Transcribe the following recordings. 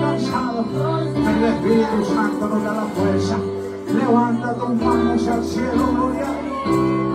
cansado, el Espíritu Santo nos da la fuerza. Levanta tus manos al cielo, gloria.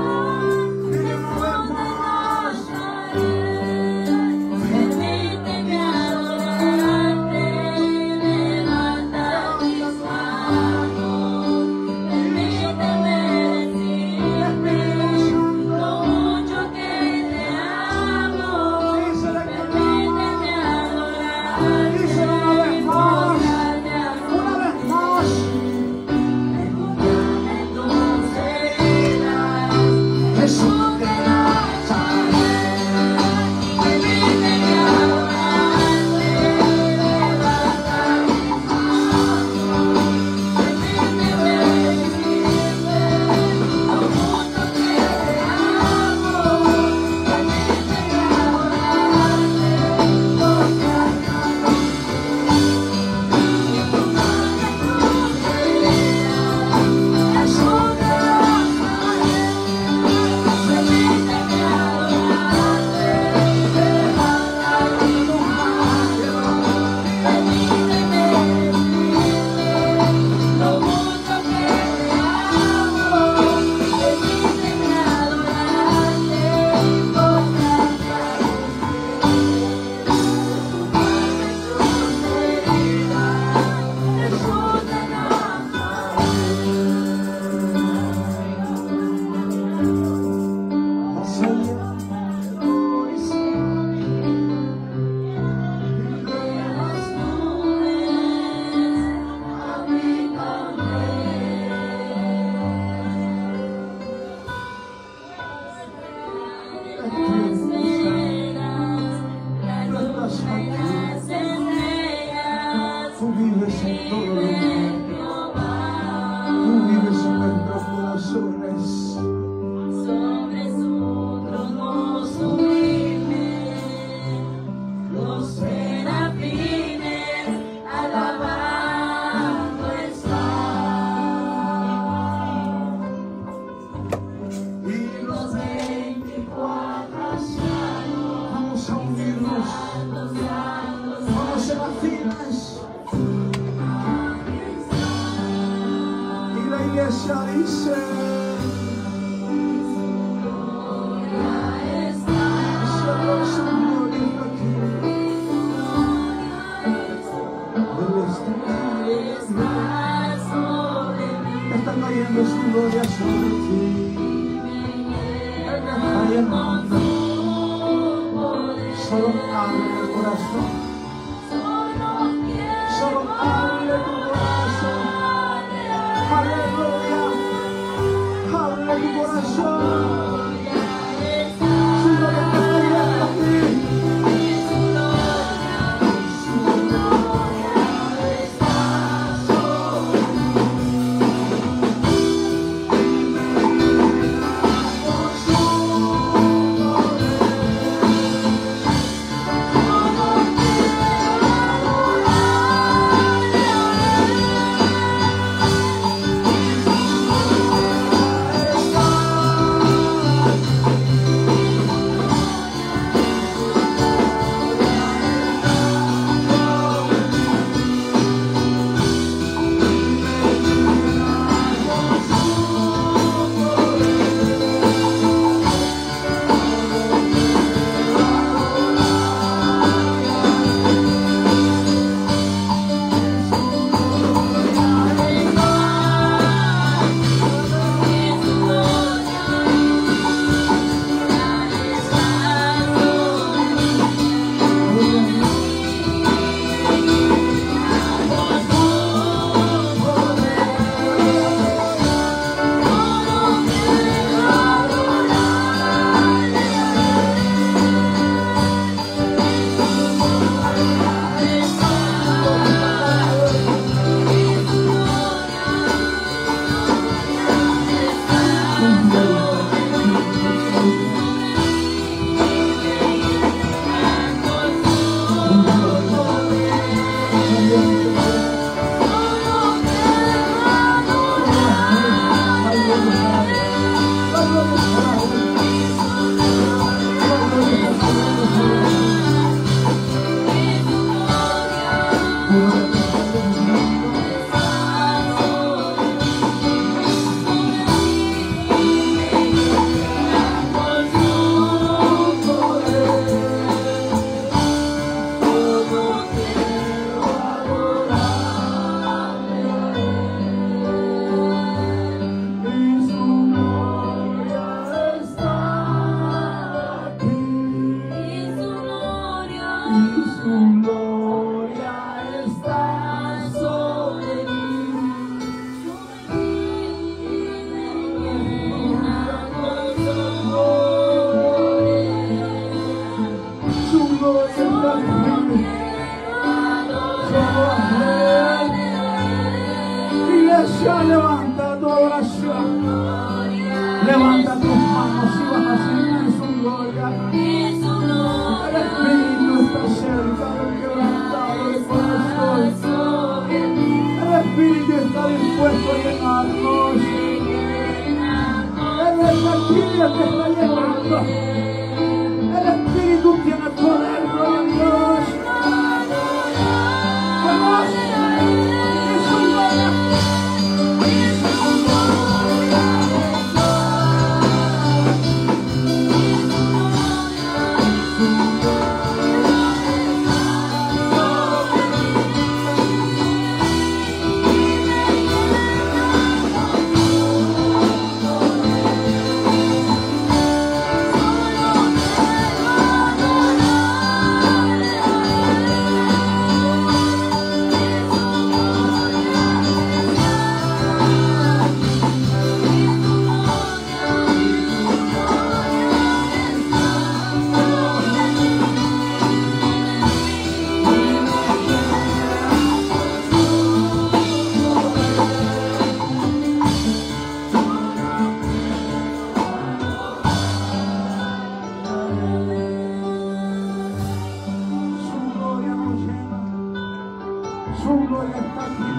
Su gloria está aquí.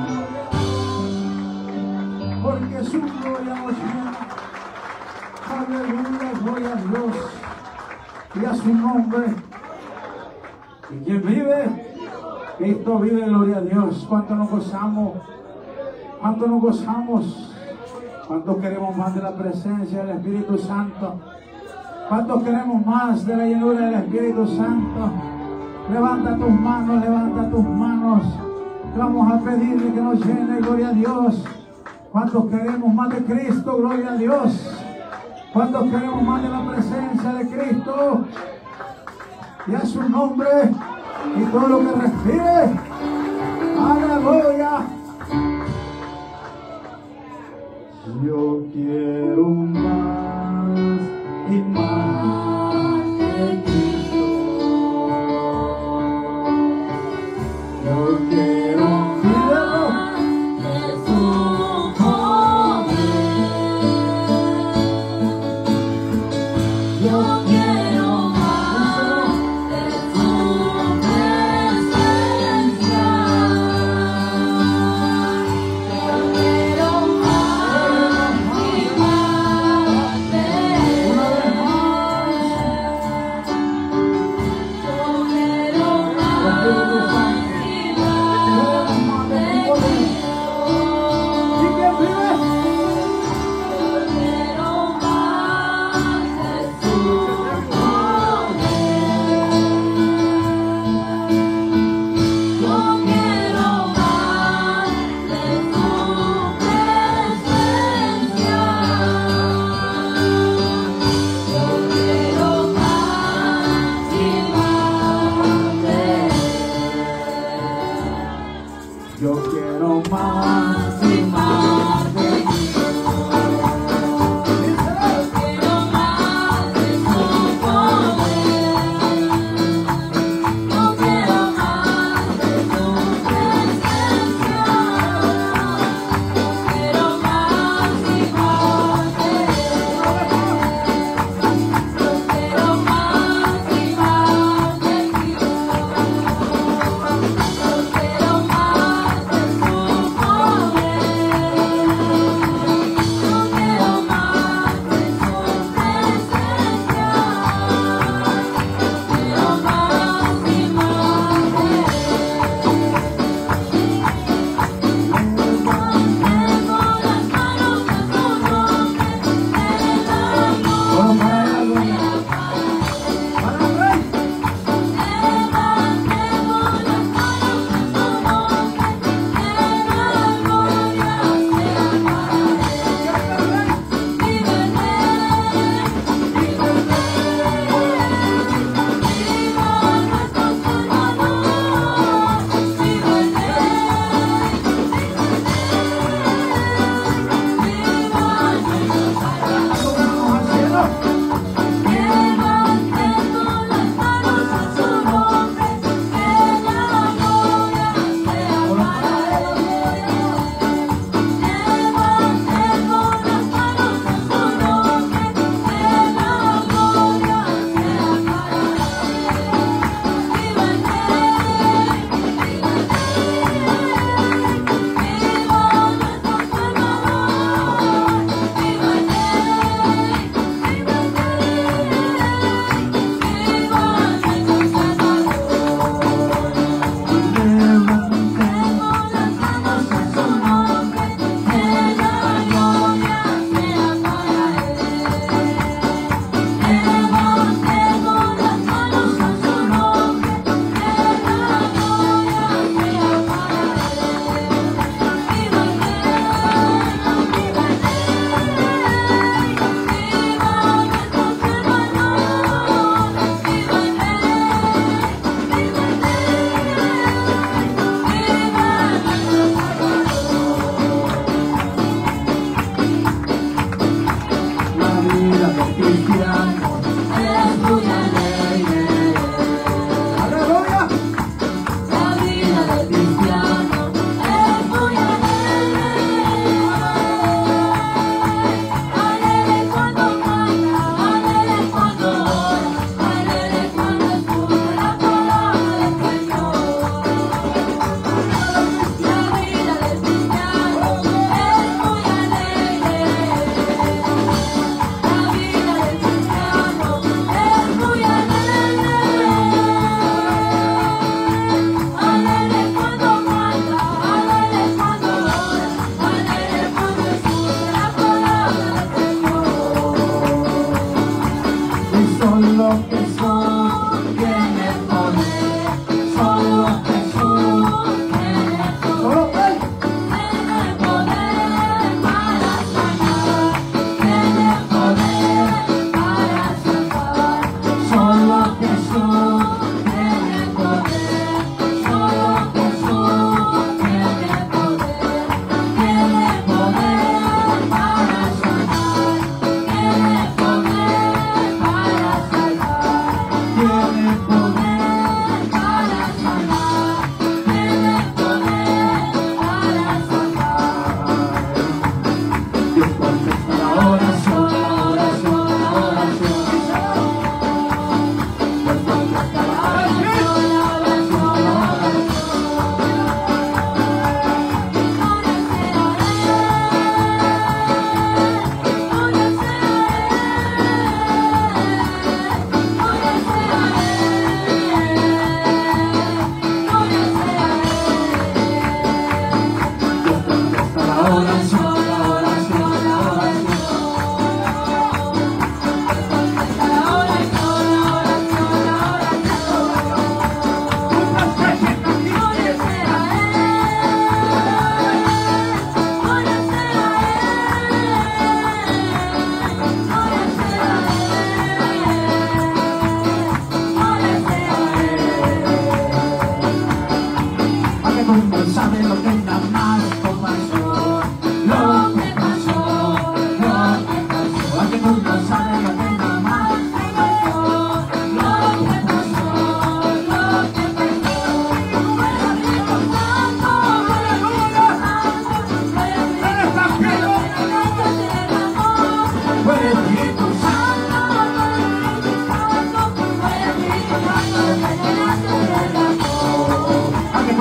Porque su gloria nos llena. Aleluya, gloria a Dios. Y a su nombre. ¿Y quién vive? Cristo vive, gloria a Dios. ¿Cuánto nos gozamos? ¿Cuánto nos gozamos? ¿Cuánto queremos más de la presencia del Espíritu Santo? ¿Cuánto queremos más de la llenura del Espíritu Santo? Levanta tus manos, levanta tus manos. Vamos a pedirle que nos llene, gloria a Dios. ¿Cuántos queremos más de Cristo? Gloria a Dios. ¿Cuántos queremos más de la presencia de Cristo? Y a su nombre y todo lo que respire. Aleluya. Yo quiero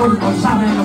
quân ở sau này là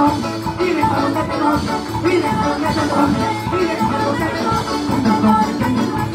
tenemos, vive con lo que tenemos, vive con lo que tenemos, vive con lo que tenemos.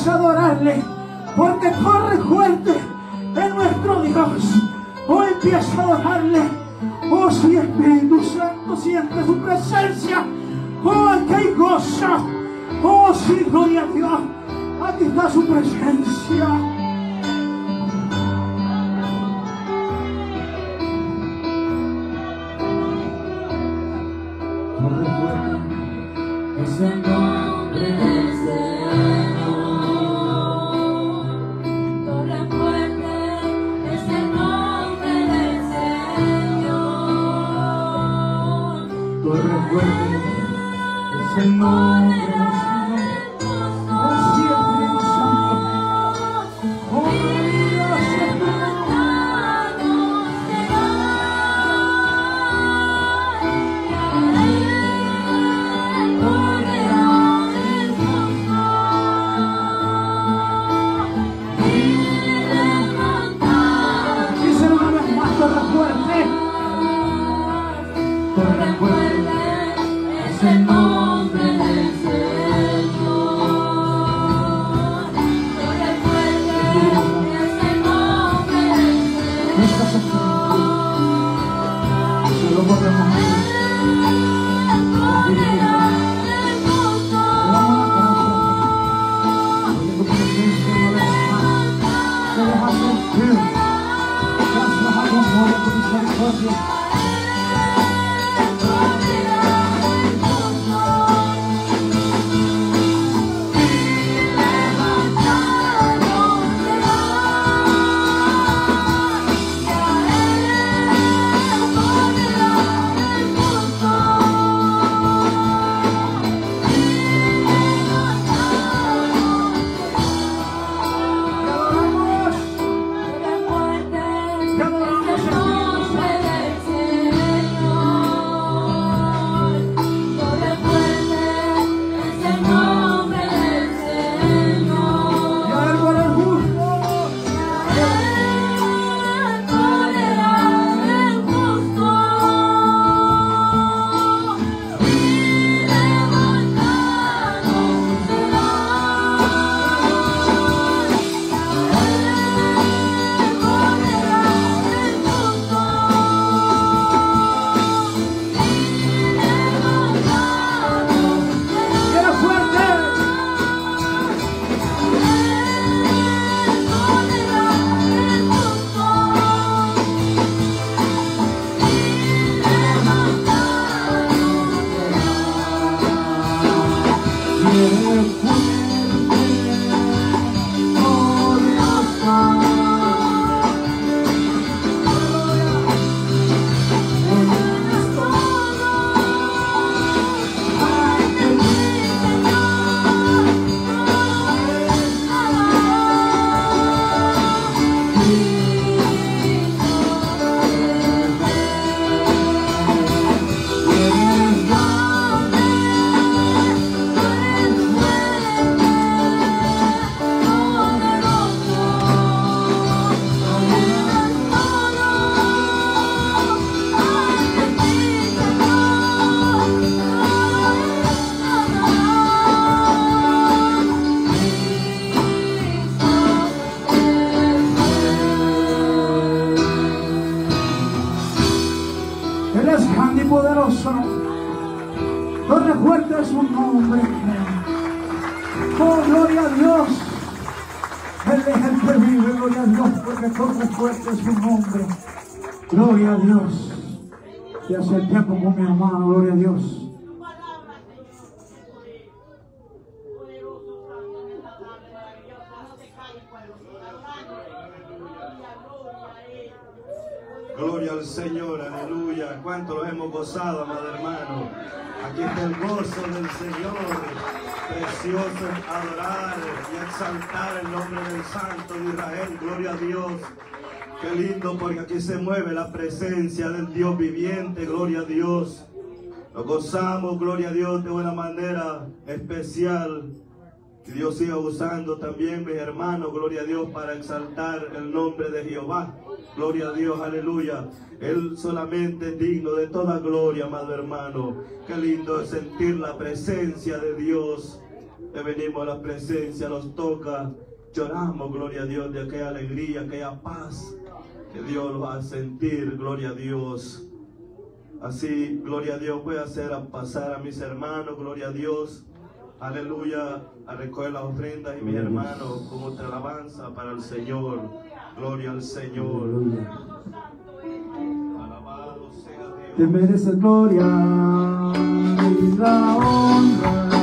Empieza a adorarle. Señor, aleluya. ¿Cuánto lo hemos gozado, amado hermano? Aquí está el gozo del Señor. Precioso es adorar y exaltar el nombre del Santo de Israel. Gloria a Dios. Qué lindo porque aquí se mueve la presencia del Dios viviente. Gloria a Dios. Nos gozamos, gloria a Dios, de una manera especial. Que Dios siga usando también, mis hermanos, gloria a Dios, para exaltar el nombre de Jehová. Gloria a Dios, aleluya. Él solamente es digno de toda gloria, amado hermano. Qué lindo es sentir la presencia de Dios. Que venimos a la presencia, nos toca. Lloramos, gloria a Dios, de aquella alegría, aquella paz que Dios va a sentir, gloria a Dios. Así, gloria a Dios, voy a hacer a pasar a mis hermanos, gloria a Dios. Aleluya, a recoger las ofrendas y mis hermanos con otra alabanza para el Señor. Gloria al Señor. Aleluya. Alabado sea Te Dios. mereces gloria y la honra.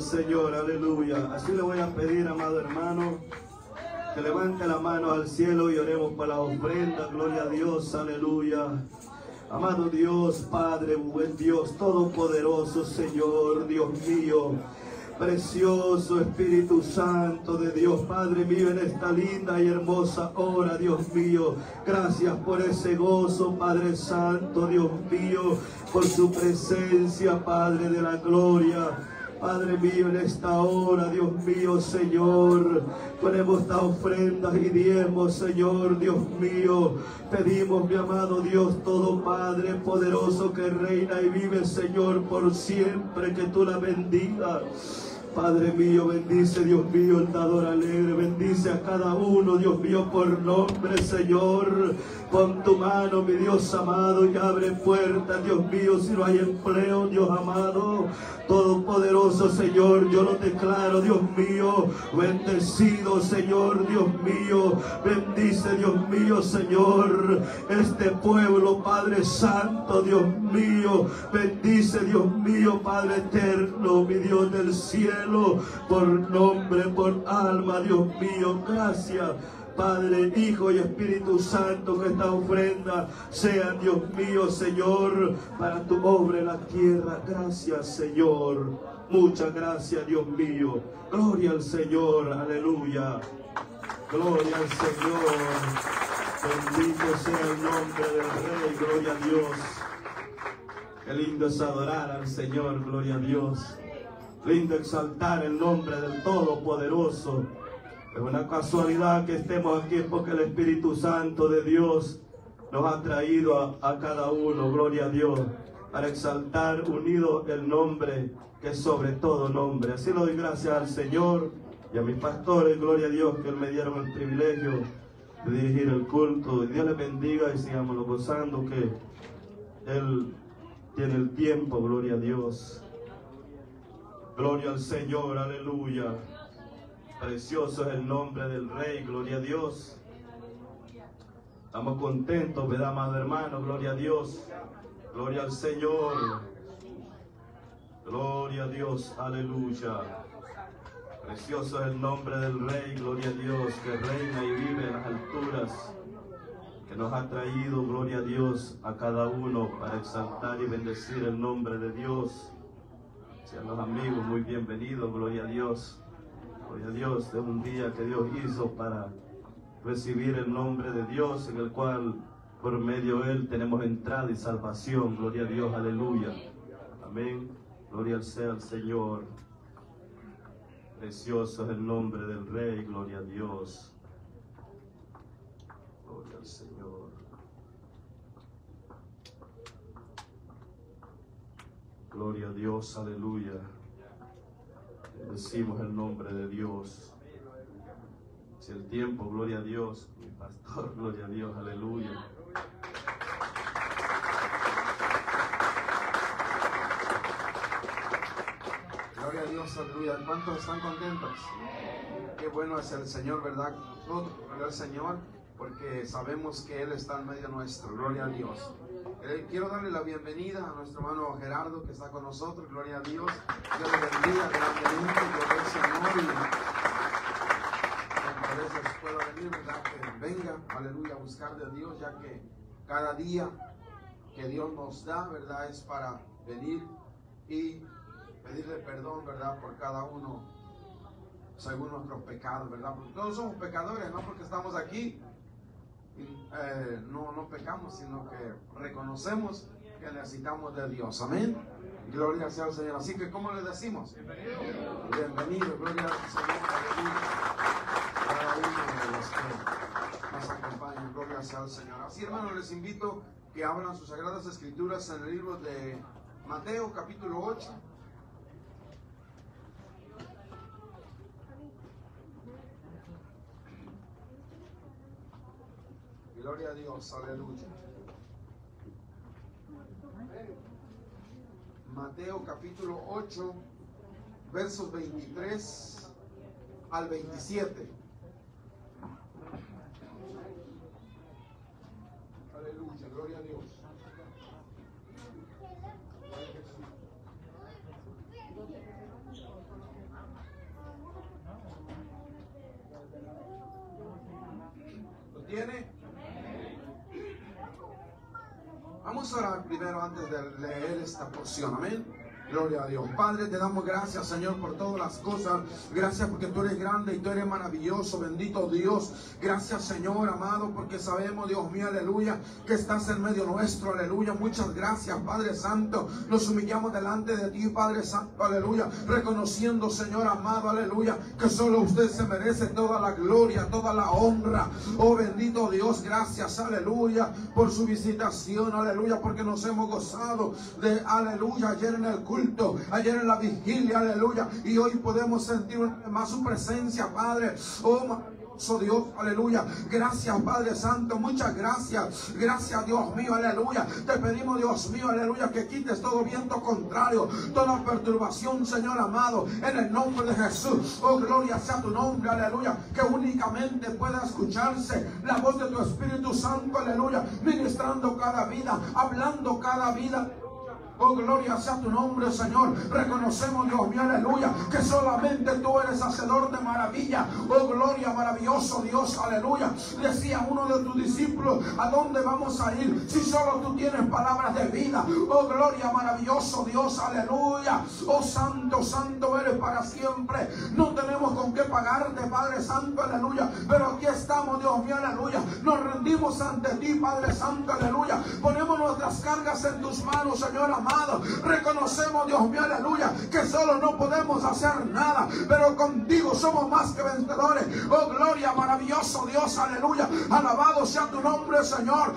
Señor, aleluya. Así le voy a pedir, amado hermano, que levante la mano al cielo y oremos para la ofrenda. Gloria a Dios, aleluya. Amado Dios, Padre, buen Dios, todopoderoso Señor, Dios mío. Precioso Espíritu Santo de Dios, Padre mío, en esta linda y hermosa hora, Dios mío. Gracias por ese gozo, Padre Santo, Dios mío, por su presencia, Padre de la gloria. Padre mío, en esta hora, Dios mío, Señor, ponemos esta ofrenda y diezmos, Señor, Dios mío. Pedimos, mi amado Dios, todo Padre poderoso que reina y vive, Señor, por siempre, que tú la bendigas. Padre mío, bendice, Dios mío, el dador alegre. Bendice a cada uno, Dios mío, por nombre, Señor. Pon tu mano, mi Dios amado, y abre puertas, Dios mío, si no hay empleo, Dios amado. Todopoderoso, Señor, yo lo declaro, Dios mío. Bendecido, Señor, Dios mío. Bendice, Dios mío, Señor. Este pueblo, Padre Santo, Dios mío. Bendice, Dios mío, Padre eterno, mi Dios del cielo. Por nombre, por alma, Dios mío. Gracias. Padre, Hijo y Espíritu Santo, que esta ofrenda sea, Dios mío, Señor, para tu obra en la tierra. Gracias, Señor. Muchas gracias, Dios mío. Gloria al Señor, aleluya. Gloria al Señor. Bendito sea el nombre del Rey, gloria a Dios. Qué lindo es adorar al Señor, gloria a Dios. Lindo exaltar el nombre del Todopoderoso. Es una casualidad que estemos aquí porque el Espíritu Santo de Dios nos ha traído a, a cada uno, gloria a Dios, para exaltar unido el nombre que es sobre todo nombre. Así lo doy gracias al Señor y a mis pastores, gloria a Dios, que me dieron el privilegio de dirigir el culto. Dios les bendiga y sigámoslo gozando que Él tiene el tiempo, gloria a Dios. Gloria al Señor, aleluya. Precioso es el nombre del Rey, gloria a Dios. Estamos contentos, ¿verdad, amado hermano? Gloria a Dios. Gloria al Señor. Gloria a Dios, aleluya. Precioso es el nombre del Rey, gloria a Dios, que reina y vive en las alturas, que nos ha traído, gloria a Dios, a cada uno para exaltar y bendecir el nombre de Dios. Sean los amigos muy bienvenidos, gloria a Dios. Gloria a Dios, es un día que Dios hizo para recibir el nombre de Dios, en el cual por medio de Él tenemos entrada y salvación. Gloria a Dios, aleluya. Amén. Gloria sea al Señor. Precioso es el nombre del Rey, gloria a Dios. Gloria al Señor. Gloria a Dios, aleluya. Decimos el nombre de Dios. Si el tiempo, gloria a Dios. Mi pastor, gloria a Dios, aleluya. Gloria a Dios, aleluya. ¿Cuántos están contentos? Qué bueno es el Señor, ¿verdad? Todo, al Señor, porque sabemos que Él está en medio nuestro. Gloria a Dios. Eh, quiero darle la bienvenida a nuestro hermano Gerardo que está con nosotros. Gloria a Dios. Dios le bendiga grandemente. Gloria al Señor. Y a veces pueda venir, ¿verdad? Que venga, aleluya, a buscar de Dios, ya que cada día que Dios nos da, ¿verdad? Es para venir y pedirle perdón, ¿verdad? Por cada uno, según nuestros pecados, ¿verdad? Porque todos somos pecadores, no porque estamos aquí, eh, no, no pecamos, sino que reconocemos que necesitamos de Dios. Amén. Gloria sea al Señor. Así que, ¿cómo le decimos? Bienvenido. Bienvenido. Gloria al Señor. Cada uno de los que nos acompañan. Gloria sea al Señor. Así, hermanos, les invito que abran sus sagradas escrituras en el libro de Mateo, capítulo 8. Gloria a Dios, aleluya. Mateo capítulo 8, versos 23 al 27. Aleluya, gloria a Dios. ¿Lo tiene? Vamos a primero antes de leer esta porción. Gloria a Dios. Padre, te damos gracias, Señor, por todas las cosas. Gracias porque tú eres grande y tú eres maravilloso. Bendito Dios. Gracias, Señor, amado, porque sabemos, Dios mío, aleluya, que estás en medio nuestro. Aleluya. Muchas gracias, Padre Santo. Nos humillamos delante de ti, Padre Santo. Aleluya. Reconociendo, Señor, amado, aleluya, que solo usted se merece toda la gloria, toda la honra. Oh, bendito Dios. Gracias, aleluya, por su visitación. Aleluya, porque nos hemos gozado de, aleluya, ayer en el culto. Ayer en la vigilia, aleluya. Y hoy podemos sentir más su presencia, Padre. Oh, maravilloso Dios, aleluya. Gracias, Padre Santo, muchas gracias. Gracias, Dios mío, aleluya. Te pedimos, Dios mío, aleluya, que quites todo viento contrario, toda perturbación, Señor amado, en el nombre de Jesús. Oh, gloria sea tu nombre, aleluya. Que únicamente pueda escucharse la voz de tu Espíritu Santo, aleluya, ministrando cada vida, hablando cada vida. Oh, gloria sea tu nombre, Señor. Reconocemos, Dios mío, aleluya, que solamente tú eres hacedor de maravilla. Oh, gloria, maravilloso Dios, aleluya. Decía uno de tus discípulos, ¿a dónde vamos a ir si solo tú tienes palabras de vida? Oh, gloria, maravilloso Dios, aleluya. Oh, santo, santo eres para siempre. No tenemos con qué pagarte, Padre Santo, aleluya. Pero aquí estamos, Dios mío, aleluya. Nos rendimos ante ti, Padre Santo, aleluya. Ponemos nuestras cargas en tus manos, Señor amado. Reconocemos, Dios mío, aleluya, que solo no podemos hacer nada, pero contigo somos más que vencedores. Oh, gloria, maravilloso Dios, aleluya. Alabado sea tu nombre, Señor.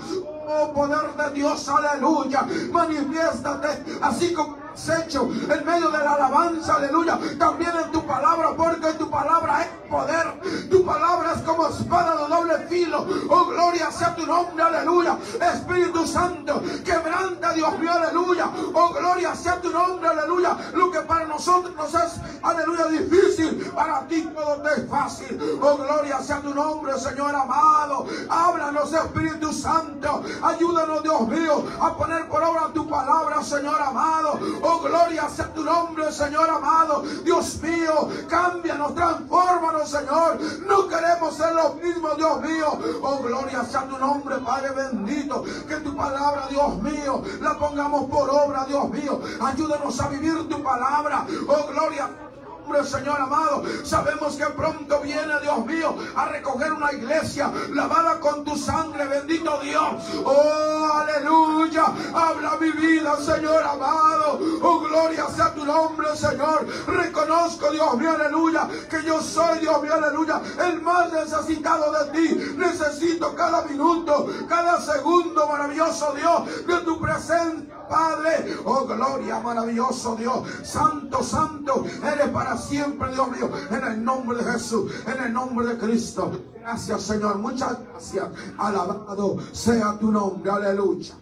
Oh, poder de Dios, aleluya. Manifiéstate así como has hecho en medio de la alabanza, aleluya. También en tu palabra, porque tu palabra es poder. Tu palabra es como espada de doble filo. Oh, gloria sea tu nombre, aleluya. Espíritu Santo, quebranta, Dios mío, aleluya. Oh, gloria sea tu nombre, aleluya. Lo que para nosotros nos es, aleluya, difícil, para ti todo te es fácil. Oh, gloria sea tu nombre, Señor amado. Háblanos, Espíritu Santo. Ayúdanos, Dios mío, a poner por obra tu palabra, Señor amado. Oh, gloria sea tu nombre, Señor amado. Dios mío, cámbianos, transfórmanos, Señor. No queremos ser los mismos, Dios mío. Oh, gloria sea tu nombre, Padre bendito. Que tu palabra, Dios mío, la pongamos por obra, Dios mío. Ayúdanos a vivir tu palabra. Oh, gloria nombre, Señor amado. Sabemos que pronto viene, Dios mío, a recoger una iglesia lavada con tu sangre, bendito Dios. Oh, aleluya. Habla mi vida, Señor amado. Oh, gloria sea tu nombre, Señor. Reconozco, Dios mío, aleluya, que yo soy, Dios mío, aleluya, el más necesitado de ti. Necesito cada minuto, cada segundo, maravilloso Dios, de tu presencia. Padre, oh gloria, maravilloso Dios, santo, santo, eres para siempre, Dios mío, en el nombre de Jesús, en el nombre de Cristo. Gracias, Señor, muchas gracias. Alabado sea tu nombre, aleluya.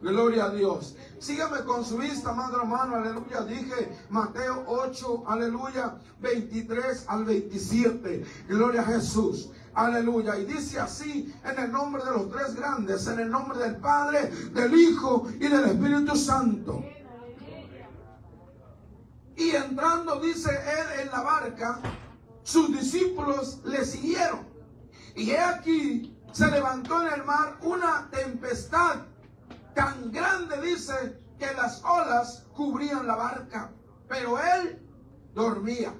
Gloria a Dios. Sígame con su vista, amado hermano, aleluya. Dije Mateo 8, aleluya, 23 al 27. Gloria a Jesús. Aleluya. Y dice así en el nombre de los tres grandes, en el nombre del Padre, del Hijo y del Espíritu Santo. Y entrando, dice él, en la barca, sus discípulos le siguieron. Y he aquí, se levantó en el mar una tempestad tan grande, dice, que las olas cubrían la barca. Pero él dormía.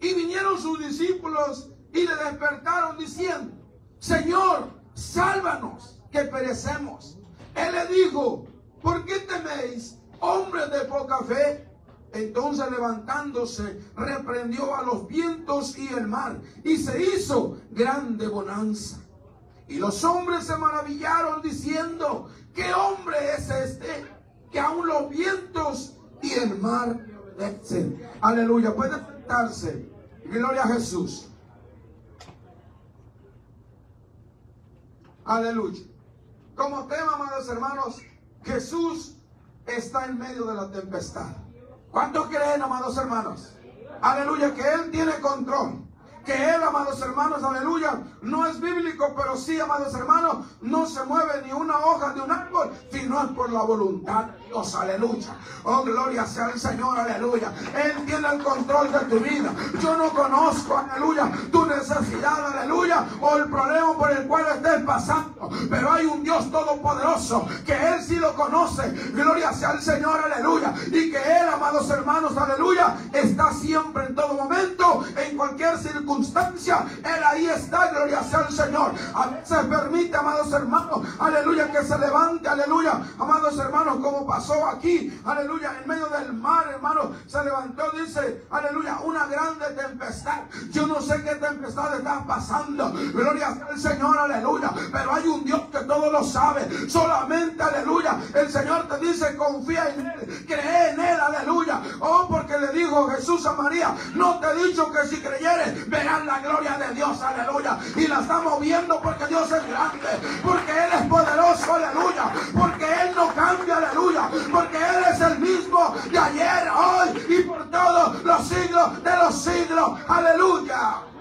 Y vinieron sus discípulos y le despertaron diciendo, Señor, sálvanos, que perecemos. Él le dijo, ¿por qué teméis, hombres de poca fe? Entonces levantándose, reprendió a los vientos y el mar, y se hizo grande bonanza. Y los hombres se maravillaron diciendo, ¿qué hombre es este? Que aún los vientos y el mar obedecen. Aleluya, puede sentarse. Gloria a Jesús. Aleluya. Como tema, amados hermanos, Jesús está en medio de la tempestad. ¿Cuántos creen, amados hermanos? Aleluya, que Él tiene control. Que Él, amados hermanos, aleluya, no es bíblico, pero sí, amados hermanos, no se mueve ni una hoja de un árbol, sino es por la voluntad Aleluya. Oh, gloria sea el Señor, aleluya. Él tiene el control de tu vida. Yo no conozco, aleluya, tu necesidad, aleluya, o el problema por el cual estés pasando, pero hay un Dios todopoderoso que Él sí lo conoce. Gloria sea el Señor, aleluya. Y que Él, amados hermanos, aleluya, está siempre en todo momento, en cualquier circunstancia, Él ahí está, gloria sea el Señor. A veces permite, amados hermanos, aleluya, que se levante, aleluya, amados hermanos, como pasó aquí, aleluya, en medio del mar, hermano, se levantó, dice, aleluya, una grande tempestad. Yo no sé qué tempestad está pasando, gloria el Señor, aleluya, pero hay un Dios que todo lo sabe, solamente, aleluya, el Señor te dice, confía en Él, cree en Él, aleluya. Oh, porque le dijo Jesús a María, no te he dicho que si creyeres verán la gloria de Dios, aleluya. Y la estamos viendo porque Dios es grande, porque Él es poderoso, aleluya. Porque Él no cambia, aleluya. Porque Él es el mismo de ayer, hoy y por todos los siglos de los siglos, aleluya.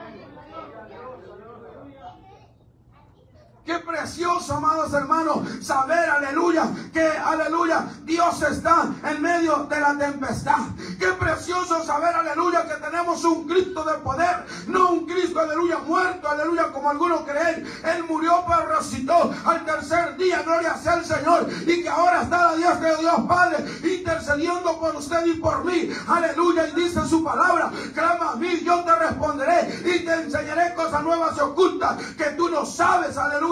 Qué precioso, amados hermanos, saber, aleluya, que, aleluya, Dios está en medio de la tempestad. Qué precioso saber, aleluya, que tenemos un Cristo de poder, no un Cristo, aleluya, muerto, aleluya, como algunos creen. Él murió, pero resucitó al tercer día, gloria sea el Señor, y que ahora está la Dios de Dios Padre intercediendo por usted y por mí, aleluya, y dice su palabra, clama a mí, yo te responderé y te enseñaré cosas nuevas y ocultas que tú no sabes, aleluya.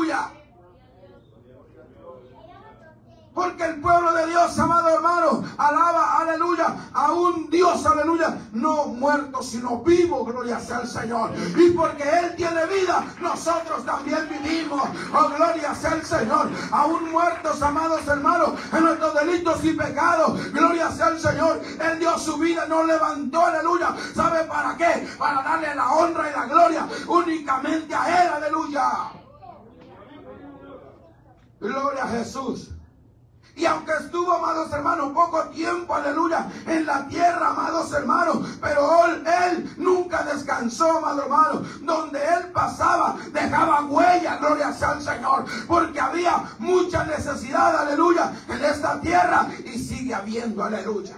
Porque el pueblo de Dios, amado hermano, alaba, aleluya, a un Dios, aleluya, no muerto, sino vivo, gloria sea el Señor. Y porque Él tiene vida, nosotros también vivimos. Oh, gloria sea el Señor. Aún muertos, amados hermanos, en nuestros delitos y pecados, gloria sea el Señor. Él dio su vida, nos levantó, aleluya. ¿Sabe para qué? Para darle la honra y la gloria únicamente a Él, aleluya. Gloria a Jesús. Y aunque estuvo, amados hermanos, poco tiempo, aleluya, en la tierra, amados hermanos, pero él, nunca descansó, amados hermanos. Donde él pasaba, dejaba huella, gloria sea al Señor, porque había mucha necesidad, aleluya, en esta tierra y sigue habiendo, aleluya.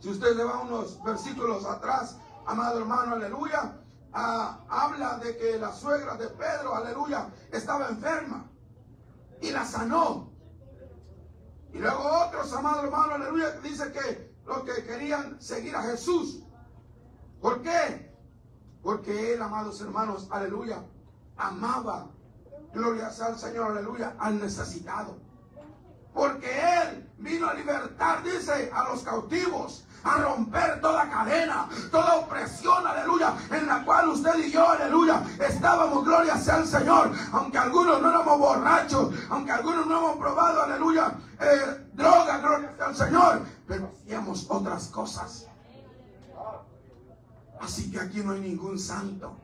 Si usted le va unos versículos atrás, amado hermano, aleluya, ah, habla de que la suegra de Pedro, aleluya, estaba enferma y la sanó. Y luego otros, amados hermanos, aleluya, dice que los que querían seguir a Jesús. ¿Por qué? Porque él, amados hermanos, aleluya, amaba, gloria sea al Señor, aleluya, al necesitado. Porque Él vino a libertar, dice, a los cautivos, a romper toda cadena, toda opresión, aleluya, en la cual usted y yo, aleluya, estábamos, gloria sea al Señor. Aunque algunos no éramos borrachos, aunque algunos no hemos probado, aleluya, eh, droga, gloria sea al Señor, pero hacíamos otras cosas. Así que aquí no hay ningún santo.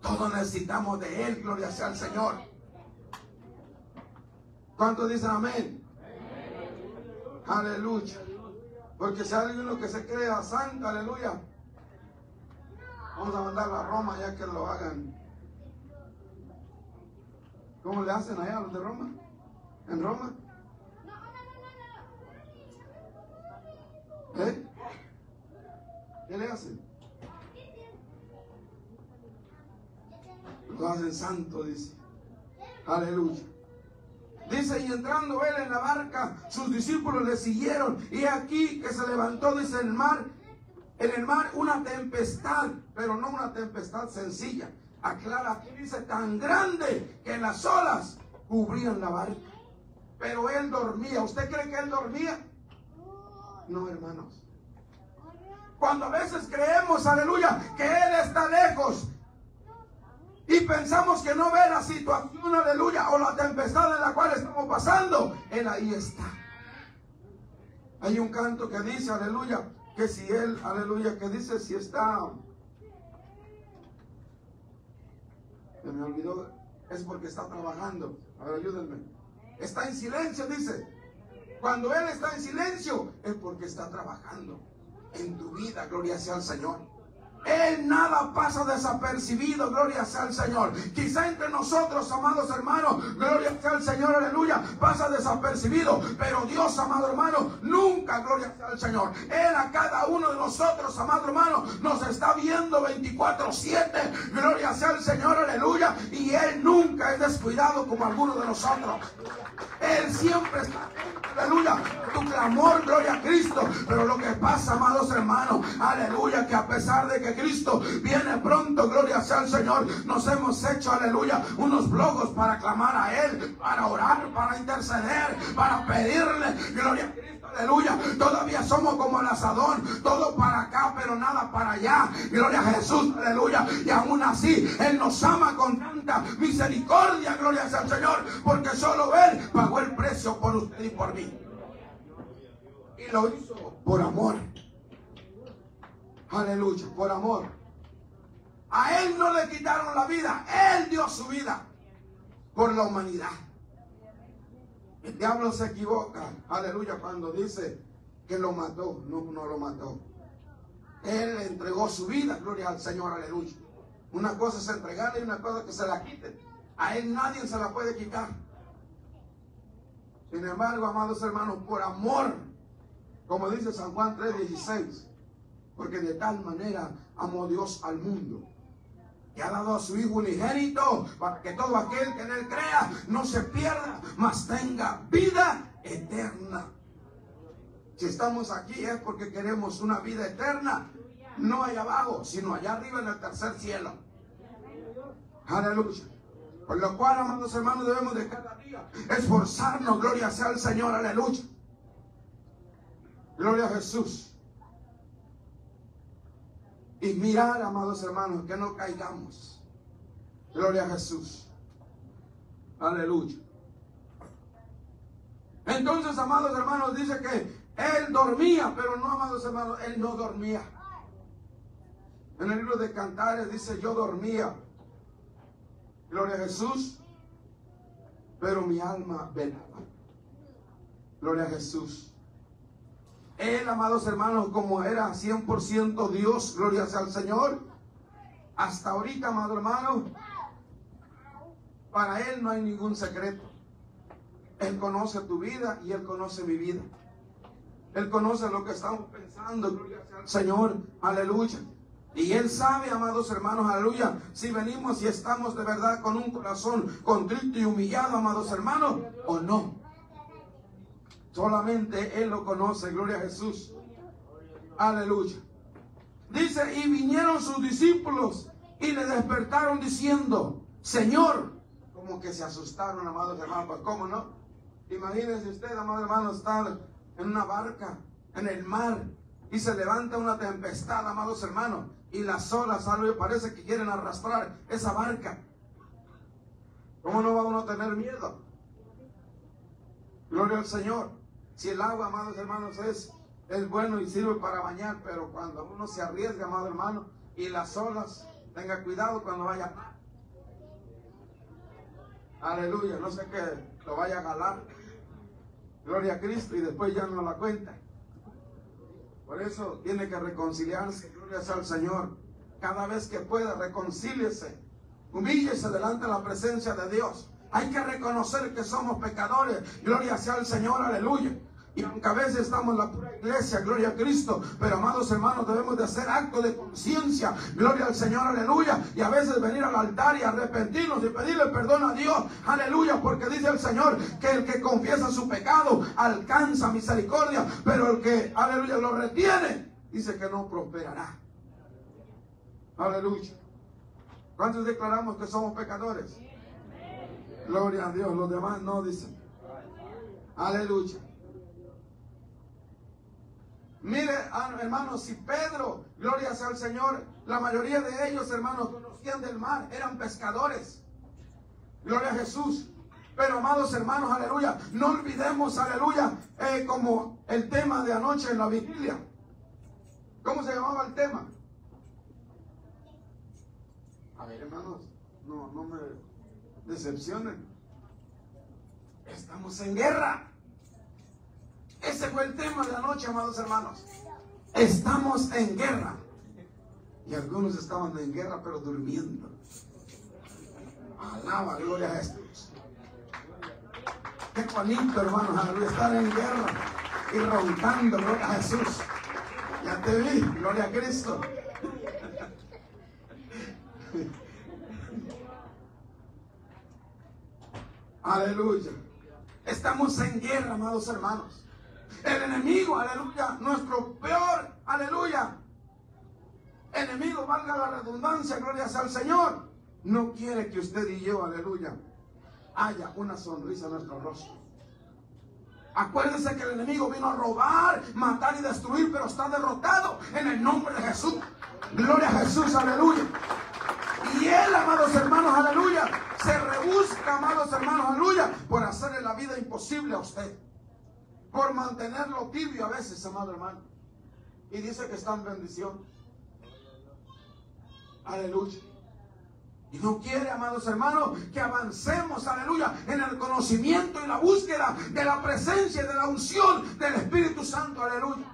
Todos necesitamos de Él, gloria sea al Señor. ¿Cuántos dicen amén? Aleluya. Porque si hay alguno que se crea santo, aleluya. Vamos a mandarlo a Roma ya que lo hagan. ¿Cómo le hacen allá a los de Roma? ¿En Roma? ¿Eh? ¿Qué le hacen? Lo hacen santo, dice. Aleluya. Dice, y entrando él en la barca, sus discípulos le siguieron. Y aquí que se levantó, dice, el mar, en el mar una tempestad, pero no una tempestad sencilla. Aclara, aquí dice, tan grande que las olas cubrían la barca. Pero él dormía. ¿Usted cree que él dormía? No, hermanos. Cuando a veces creemos, aleluya, que Él está lejos, y pensamos que no ve la situación, aleluya, o la tempestad en la cual estamos pasando, Él ahí está. Hay un canto que dice, aleluya, que si Él, aleluya, que dice si está... Se me olvidó, es porque está trabajando. A ver, ayúdenme. Está en silencio, dice. Cuando Él está en silencio, es porque está trabajando en tu vida, gloria sea al Señor. Él nada pasa desapercibido, gloria sea al Señor. Quizá entre nosotros, amados hermanos, gloria sea al Señor, aleluya, pasa desapercibido. Pero Dios, amado hermano, nunca, gloria sea al Señor. Él a cada uno de nosotros, amado hermano, nos está viendo 24-7, gloria sea al Señor, aleluya. Y Él nunca es descuidado como alguno de nosotros. Él siempre está Aleluya, tu clamor, gloria a Cristo. Pero lo que pasa, amados hermanos, aleluya, que a pesar de que Cristo viene pronto, gloria sea al Señor, nos hemos hecho, aleluya, unos blogos para clamar a Él, para orar, para interceder, para pedirle, gloria a Cristo. Aleluya, todavía somos como el asadón, todo para acá, pero nada para allá. Gloria a Jesús, aleluya. Y aún así, Él nos ama con tanta misericordia, gloria al Señor, porque solo Él pagó el precio por usted y por mí. Y lo hizo por amor. Aleluya, por amor. A Él no le quitaron la vida, Él dio su vida por la humanidad. El diablo se equivoca, aleluya, cuando dice que lo mató. No, no lo mató. Él entregó su vida, gloria al Señor, aleluya. Una cosa es entregarle y una cosa que se la quite. A él nadie se la puede quitar. Sin embargo, amados hermanos, por amor, como dice San Juan 3:16, porque de tal manera amó Dios al mundo que ha dado a su Hijo unigénito para que todo aquel que en él crea no se pierda, mas tenga vida eterna. Si estamos aquí es porque queremos una vida eterna, no allá abajo, sino allá arriba en el tercer cielo. Aleluya. Por lo cual, amados hermanos, debemos de cada día esforzarnos, gloria sea al Señor, aleluya. Gloria a Jesús. Y mirar, amados hermanos, que no caigamos. Gloria a Jesús. Aleluya. Entonces, amados hermanos, dice que él dormía, pero no, amados hermanos, él no dormía. En el libro de Cantares dice, yo dormía. Gloria a Jesús. Pero mi alma velaba. Gloria a Jesús. Él, amados hermanos, como era 100% Dios, gloria al Señor. Hasta ahorita, amado hermano, para Él no hay ningún secreto. Él conoce tu vida y Él conoce mi vida. Él conoce lo que estamos pensando, gloria al Señor, aleluya. Y Él sabe, amados hermanos, aleluya, si venimos y estamos de verdad con un corazón contrito y humillado, amados hermanos, o no. Solamente Él lo conoce, gloria a Jesús. Aleluya. Dice, y vinieron sus discípulos y le despertaron diciendo, Señor, como que se asustaron, amados hermanos, cómo no. Imagínense usted, amados hermanos, estar en una barca, en el mar, y se levanta una tempestad, amados hermanos, y las olas, algo parece que quieren arrastrar esa barca. ¿Cómo no va uno a tener miedo? Gloria al Señor. Si el agua, amados hermanos, es, es bueno y sirve para bañar, pero cuando uno se arriesga, amado hermano, y las olas, tenga cuidado cuando vaya. Aleluya, no sé que lo vaya a jalar. Gloria a Cristo y después ya no la cuenta. Por eso tiene que reconciliarse, gloria al Señor. Cada vez que pueda, reconcíliese. Humíllese delante de la presencia de Dios. Hay que reconocer que somos pecadores. Gloria sea al Señor, aleluya. Y aunque a veces estamos en la pura iglesia, gloria a Cristo, pero amados hermanos, debemos de hacer acto de conciencia, gloria al Señor, aleluya, y a veces venir al altar y arrepentirnos y pedirle perdón a Dios, aleluya, porque dice el Señor que el que confiesa su pecado alcanza misericordia, pero el que, aleluya, lo retiene, dice que no prosperará. Aleluya. ¿Cuántos declaramos que somos pecadores? Gloria a Dios, los demás no dicen. Aleluya. Mire, ah, hermanos, si Pedro, gloria sea al Señor, la mayoría de ellos, hermanos, conocían del mar, eran pescadores. Gloria a Jesús. Pero, amados hermanos, aleluya, no olvidemos, aleluya, eh, como el tema de anoche en la vigilia. ¿Cómo se llamaba el tema? A ver, hermanos, no, no me decepcionen. Estamos en guerra. Ese fue el tema de la noche, amados hermanos. Estamos en guerra. Y algunos estaban en guerra, pero durmiendo. Alaba, gloria a Jesús. Qué bonito, hermanos, aleluya, estar en guerra y roncando, gloria a Jesús. Ya te vi, gloria a Cristo. Aleluya. Estamos en guerra, amados hermanos. El enemigo, aleluya, nuestro peor, aleluya. Enemigo, valga la redundancia, gloria sea al Señor. No quiere que usted y yo, aleluya, haya una sonrisa en nuestro rostro. Acuérdense que el enemigo vino a robar, matar y destruir, pero está derrotado en el nombre de Jesús. Gloria a Jesús, aleluya. Y él, amados hermanos, aleluya, se rebusca, amados hermanos, aleluya, por hacerle la vida imposible a usted. Por mantenerlo tibio a veces, amado hermano. Y dice que está en bendición. Aleluya. Y no quiere, amados hermanos, que avancemos, aleluya, en el conocimiento y la búsqueda de la presencia y de la unción del Espíritu Santo, aleluya.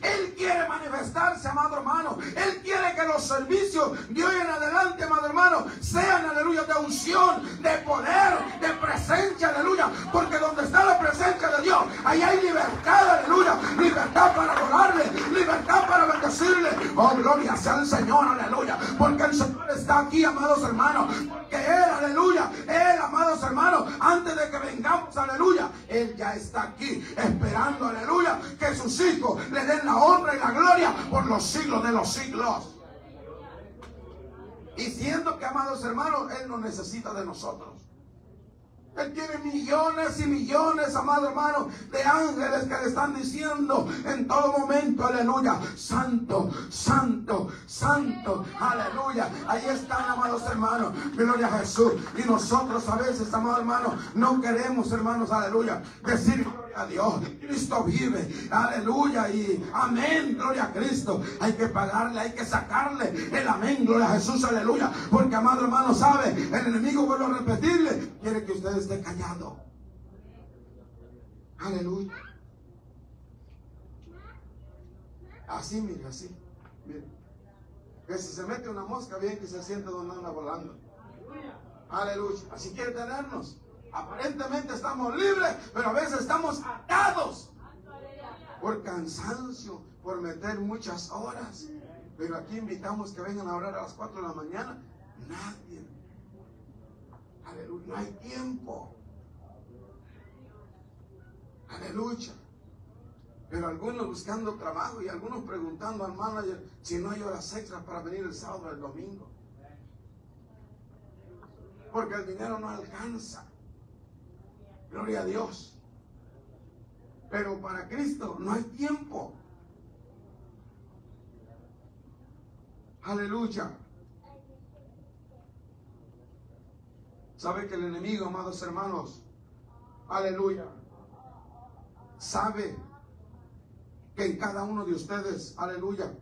Él quiere manifestarse, amado hermano. Él quiere que los servicios de hoy en adelante, amado hermano, sean, aleluya, de unción, de poder, de presencia, aleluya. Porque donde está la presencia de Dios, ahí hay libertad, aleluya. Libertad para adorarle, libertad para bendecirle. Oh, gloria sea al Señor, aleluya. Porque el Señor está aquí, amados hermanos. Porque Él, aleluya, Él, amados hermanos, antes de que vengamos, aleluya, Él ya está aquí esperando, aleluya, que sus hijos le den la honra y la gloria por los siglos de los siglos. Y siendo que, amados hermanos, Él no necesita de nosotros. Él tiene millones y millones, amado hermano, de ángeles que le están diciendo en todo momento, aleluya, santo, santo, santo, aleluya. Ahí están, amados hermanos, gloria a Jesús. Y nosotros a veces, amados hermanos, no queremos, hermanos, aleluya, decir gloria a Dios. Cristo vive, aleluya, y amén, gloria a Cristo. Hay que pagarle, hay que sacarle el amén, gloria a Jesús, aleluya. Porque, amado hermano, sabe, el enemigo, vuelvo a repetirle, quiere que ustedes esté callado. Aleluya. Así, mire, así. Mire. Que si se mete una mosca, bien que se siente donde anda volando. Aleluya. Así quiere tenernos. Aparentemente estamos libres, pero a veces estamos atados por cansancio, por meter muchas horas. Pero aquí invitamos que vengan a orar a las 4 de la mañana. Nadie. Aleluya. No hay tiempo. Aleluya. Pero algunos buscando trabajo y algunos preguntando al manager si no hay horas extras para venir el sábado o el domingo. Porque el dinero no alcanza. Gloria a Dios. Pero para Cristo no hay tiempo. Aleluya. Sabe que el enemigo, amados hermanos, aleluya, sabe que en cada uno de ustedes, aleluya,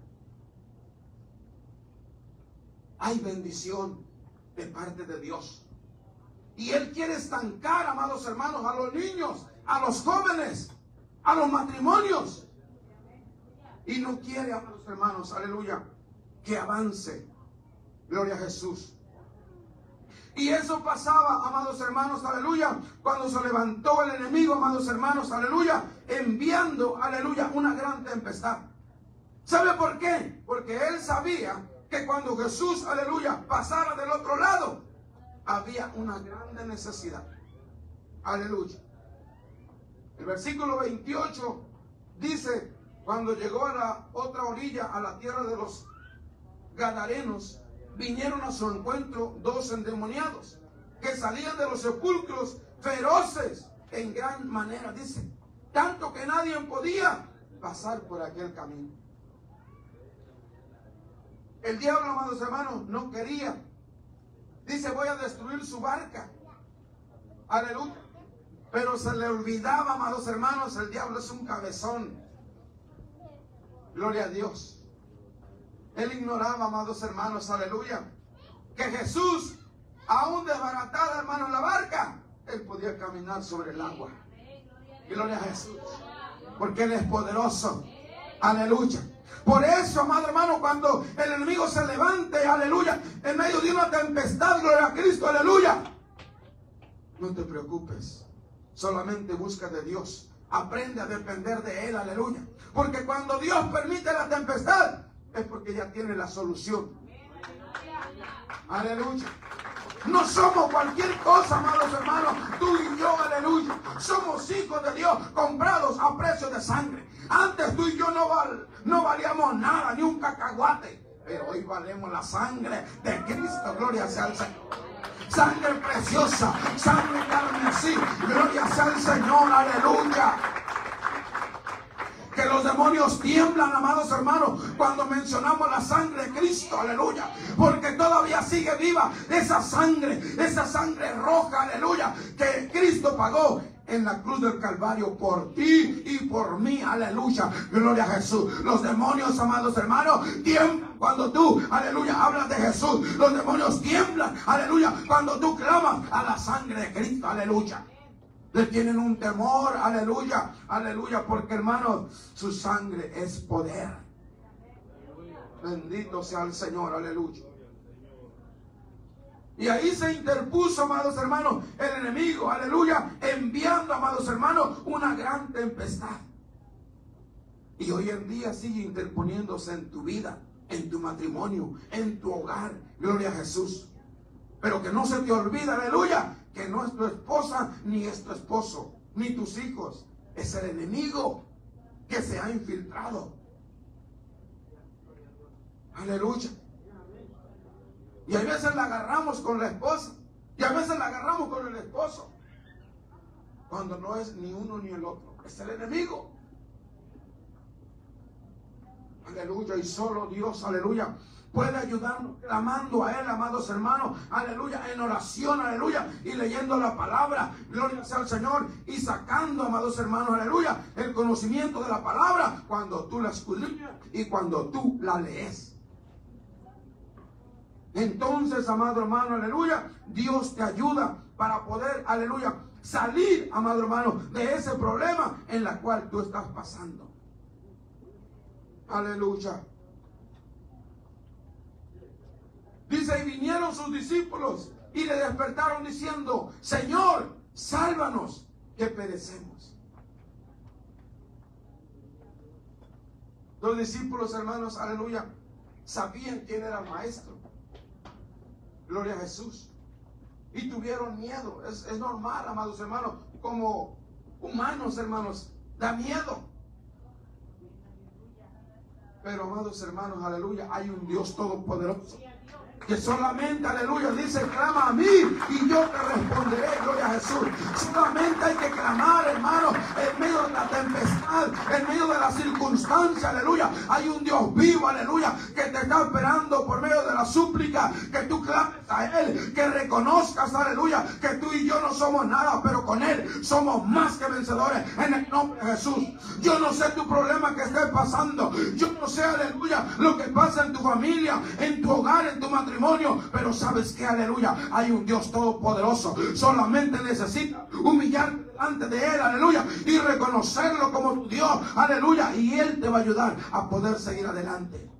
hay bendición de parte de Dios. Y Él quiere estancar, amados hermanos, a los niños, a los jóvenes, a los matrimonios. Y no quiere, amados hermanos, aleluya, que avance. Gloria a Jesús. Y eso pasaba, amados hermanos, aleluya, cuando se levantó el enemigo, amados hermanos, aleluya, enviando, aleluya, una gran tempestad. ¿Sabe por qué? Porque él sabía que cuando Jesús, aleluya, pasara del otro lado, había una grande necesidad. Aleluya. El versículo 28 dice, cuando llegó a la otra orilla, a la tierra de los Gadarenos, vinieron a su encuentro dos endemoniados que salían de los sepulcros feroces en gran manera, dice, tanto que nadie podía pasar por aquel camino. El diablo, amados hermanos, no quería. Dice, voy a destruir su barca. Aleluya. Pero se le olvidaba, amados hermanos, el diablo es un cabezón. Gloria a Dios. Él ignoraba, amados hermanos, aleluya, que Jesús, aún desbaratada, hermanos, la barca, él podía caminar sobre el agua. Gloria a Jesús. Porque Él es poderoso. Aleluya. Por eso, amado hermano, cuando el enemigo se levante, aleluya, en medio de una tempestad, gloria a Cristo, aleluya. No te preocupes. Solamente busca de Dios. Aprende a depender de Él, aleluya. Porque cuando Dios permite la tempestad, es porque ya tiene la solución. Aleluya. No somos cualquier cosa, amados hermanos. Tú y yo, aleluya. Somos hijos de Dios, comprados a precio de sangre. Antes tú y yo no, val- no valíamos nada, ni un cacahuate. Pero hoy valemos la sangre de Cristo. Gloria sea al Señor. Sangre preciosa, sangre carmesí. Gloria sea al Señor, aleluya. Que los demonios tiemblan, amados hermanos, cuando mencionamos la sangre de Cristo, aleluya. Porque todavía sigue viva esa sangre, esa sangre roja, aleluya, que Cristo pagó en la cruz del Calvario por ti y por mí, aleluya. Gloria a Jesús. Los demonios, amados hermanos, tiemblan cuando tú, aleluya, hablas de Jesús. Los demonios tiemblan, aleluya, cuando tú clamas a la sangre de Cristo, aleluya. Le tienen un temor, aleluya, aleluya, porque hermanos, su sangre es poder. Bendito sea el Señor, aleluya. Y ahí se interpuso, amados hermanos, el enemigo, aleluya, enviando, amados hermanos, una gran tempestad. Y hoy en día sigue interponiéndose en tu vida, en tu matrimonio, en tu hogar. Gloria a Jesús. Pero que no se te olvide, aleluya, que no es tu esposa ni es tu esposo, ni tus hijos. Es el enemigo que se ha infiltrado. Aleluya. Y a veces la agarramos con la esposa. Y a veces la agarramos con el esposo. Cuando no es ni uno ni el otro. Es el enemigo. Aleluya. Y solo Dios, aleluya, puede ayudarnos clamando a Él, amados hermanos. Aleluya. En oración, aleluya. Y leyendo la palabra. Gloria sea al Señor. Y sacando, amados hermanos, aleluya. El conocimiento de la palabra. Cuando tú la escudriñas y cuando tú la lees. Entonces, amado hermano, aleluya, Dios te ayuda para poder, aleluya, salir, amado hermano, de ese problema en la cual tú estás pasando. Aleluya. Dice, y vinieron sus discípulos y le despertaron diciendo, Señor, sálvanos, que perecemos. Los discípulos, hermanos, aleluya, sabían quién era el maestro. Gloria a Jesús. Y tuvieron miedo. Es, es normal, amados hermanos. Como humanos, hermanos. Da miedo. Pero, amados hermanos, aleluya. Hay un Dios todopoderoso. Que solamente, aleluya, dice, clama a mí y yo te responderé, gloria a Jesús. Solamente hay que clamar, hermano, en medio de la tempestad, en medio de la circunstancia, aleluya. Hay un Dios vivo, aleluya, que te está esperando por medio de la súplica, que tú clames a Él, que reconozcas, aleluya, que tú y yo no somos nada, pero con Él somos más que vencedores en el nombre de Jesús. Yo no sé tu problema que estés pasando, yo no sé, aleluya, lo que pasa en tu familia, en tu hogar, en tu matrimonio, pero sabes que, aleluya, hay un Dios todopoderoso. Solamente necesitas humillar delante de Él, aleluya, y reconocerlo como tu Dios, aleluya, y Él te va a ayudar a poder seguir adelante.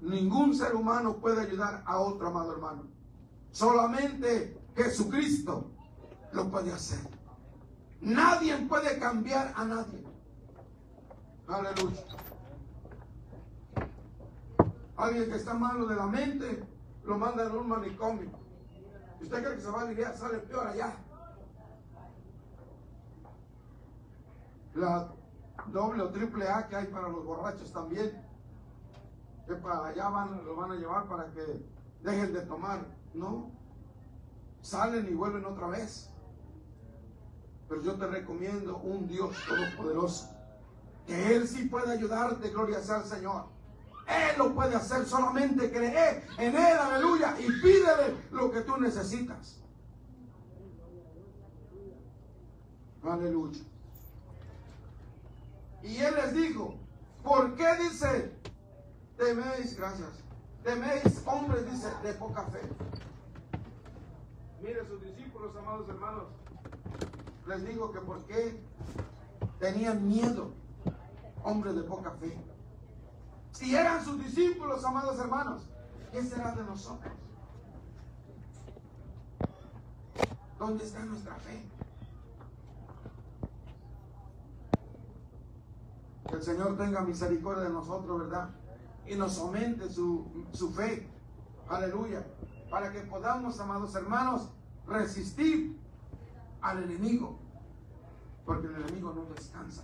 Ningún ser humano puede ayudar a otro, amado hermano. Solamente Jesucristo lo puede hacer. Nadie puede cambiar a nadie. Aleluya. Alguien que está malo de la mente, lo mandan a un manicomio. ¿Y usted cree que se va a aliviar? Sale peor allá. La doble o triple A que hay para los borrachos también. Que para allá van, lo van a llevar para que dejen de tomar. No. Salen y vuelven otra vez. Pero yo te recomiendo un Dios todopoderoso. Que Él sí puede ayudarte, gloria sea al Señor. Él lo puede hacer, solamente cree en Él, aleluya, y pídele lo que tú necesitas. Aleluya. Y Él les dijo, ¿por qué dice, teméis, gracias, teméis hombres, dice, de poca fe? Mire sus discípulos, amados hermanos, les digo que por qué tenían miedo, hombres de poca fe. Si eran sus discípulos, amados hermanos, ¿qué será de nosotros? ¿Dónde está nuestra fe? Que el Señor tenga misericordia de nosotros, ¿verdad? y nos aumente su, su fe. Aleluya. Para que podamos, amados hermanos, resistir al enemigo. Porque el enemigo no descansa.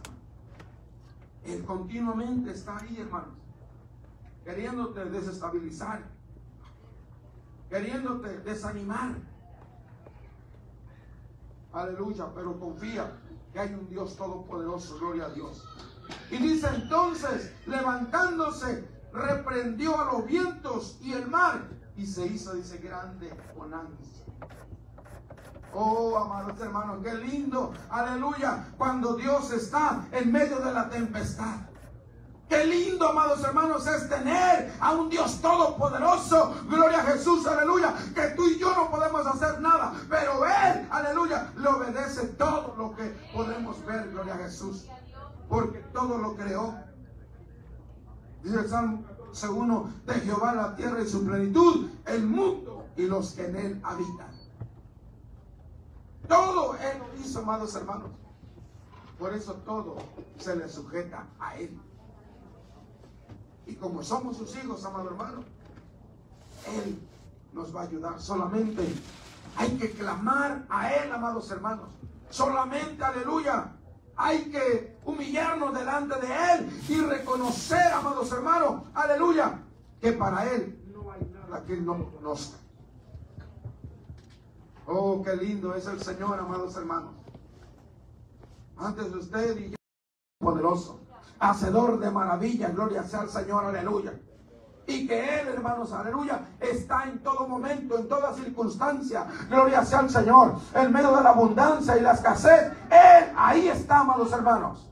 Él continuamente está ahí, hermanos. Queriéndote desestabilizar. Queriéndote desanimar. Aleluya. Pero confía que hay un Dios todopoderoso. Gloria a Dios. Y dice entonces, levantándose, reprendió a los vientos y el mar. Y se hizo, dice, grande bonanza. Oh, amados hermanos, qué lindo, aleluya, cuando Dios está en medio de la tempestad. Qué lindo, amados hermanos, es tener a un Dios todopoderoso. Gloria a Jesús, aleluya. Que tú y yo no podemos hacer nada, pero Él, aleluya, le obedece todo lo que podemos ver, gloria a Jesús. Porque todo lo creó. Dice el Salmo 1 de Jehová la tierra y su plenitud, el mundo y los que en él habitan. Todo Él lo hizo, amados hermanos. Por eso todo se le sujeta a Él. Y como somos sus hijos, amado hermano, Él nos va a ayudar. Solamente hay que clamar a Él, amados hermanos. Solamente, aleluya, hay que humillarnos delante de Él y reconocer, amados hermanos, aleluya, que para Él no hay nada que Él no conozca. Oh, qué lindo es el Señor, amados hermanos. Antes de usted y yo, poderoso, hacedor de maravillas, gloria sea al Señor, aleluya. Y que Él, hermanos, aleluya, está en todo momento, en toda circunstancia. Gloria sea al Señor. En medio de la abundancia y la escasez, Él ahí está, amados hermanos.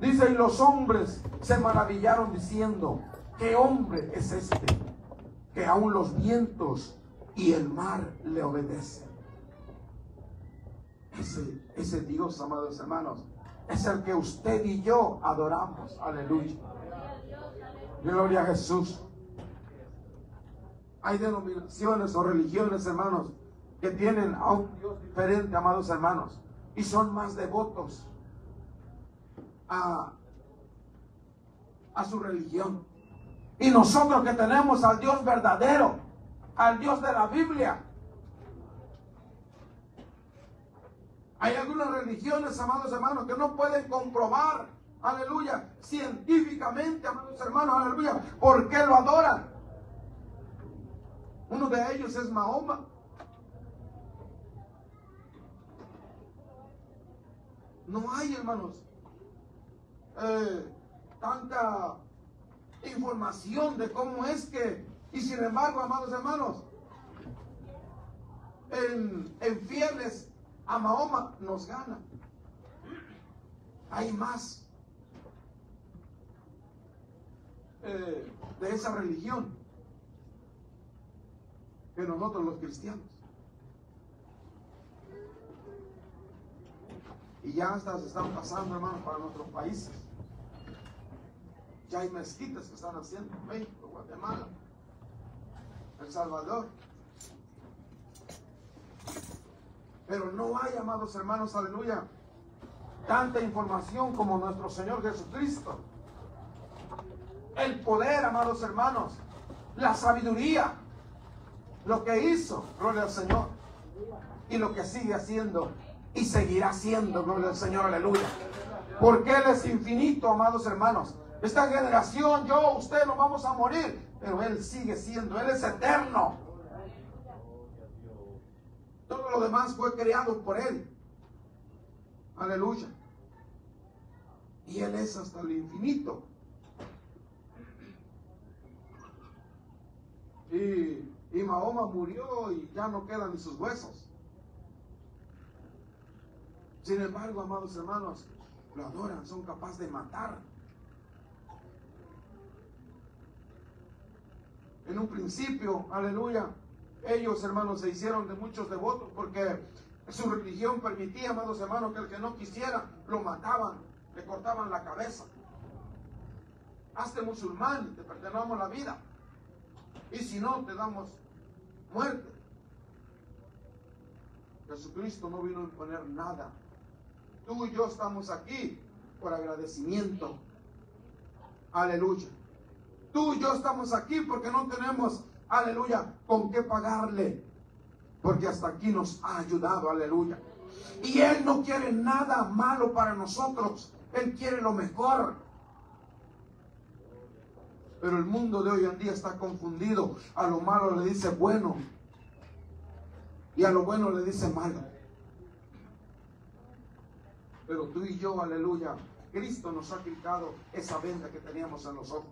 Dice, y los hombres se maravillaron diciendo, ¿qué hombre es este? Que aún los vientos y el mar le obedecen. Ese, Dios, amados hermanos, es el que usted y yo adoramos. Aleluya. Gloria a Jesús. Hay denominaciones o religiones, hermanos, que tienen a un Dios diferente, amados hermanos, y son más devotos a, a su religión. Y nosotros que tenemos al Dios verdadero, al Dios de la Biblia, Hay algunas religiones, amados hermanos, que no pueden comprobar, aleluya, científicamente, amados hermanos, aleluya, por qué lo adoran. Uno de ellos es Mahoma. No hay, hermanos, eh, tanta información de cómo es que, y sin embargo, amados hermanos, en, en fieles a Mahoma nos gana. Hay más eh, de esa religión que nosotros los cristianos. Y ya hasta se están pasando, hermanos, para nuestros países. Ya hay mezquitas que están haciendo en México, Guatemala, El Salvador. Pero no hay, amados hermanos, aleluya, tanta información como nuestro Señor Jesucristo. El poder, amados hermanos, la sabiduría, lo que hizo, gloria al Señor, y lo que sigue haciendo y seguirá haciendo, gloria al Señor, aleluya. Porque Él es infinito, amados hermanos. Esta generación, yo, usted, no vamos a morir, pero Él sigue siendo, Él es eterno. Todo lo demás fue creado por Él. Aleluya. Y Él es hasta el infinito. Y, y Mahoma murió y ya no quedan ni sus huesos. Sin embargo, amados hermanos, lo adoran, son capaces de matar. En un principio, aleluya, ellos, hermanos, se hicieron de muchos devotos porque su religión permitía, amados hermanos, que el que no quisiera lo mataban, le cortaban la cabeza. Hazte musulmán, te perdonamos la vida. Y si no, te damos muerte. Jesucristo no vino a imponer nada. Tú y yo estamos aquí por agradecimiento. Aleluya. Tú y yo estamos aquí porque no tenemos, aleluya, con qué pagarle. Porque hasta aquí nos ha ayudado, aleluya. Y Él no quiere nada malo para nosotros. Él quiere lo mejor. Pero el mundo de hoy en día está confundido. A lo malo le dice bueno. Y a lo bueno le dice malo. Pero tú y yo, aleluya, Cristo nos ha quitado esa venda que teníamos en los ojos.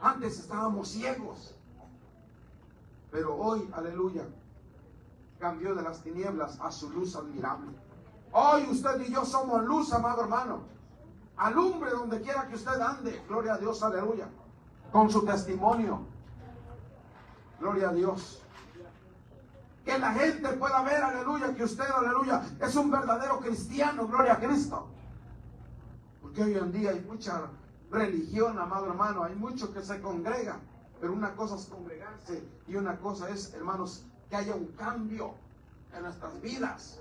Antes estábamos ciegos. Pero hoy, aleluya, cambió de las tinieblas a su luz admirable. Hoy usted y yo somos luz, amado hermano. Alumbre donde quiera que usted ande. Gloria a Dios, aleluya. Con su testimonio. Gloria a Dios. Que la gente pueda ver, aleluya, que usted, aleluya, es un verdadero cristiano. Gloria a Cristo. Porque hoy en día hay mucha religión, amado hermano. Hay mucho que se congrega. Pero una cosa es congregarse y una cosa es, hermanos, que haya un cambio en nuestras vidas.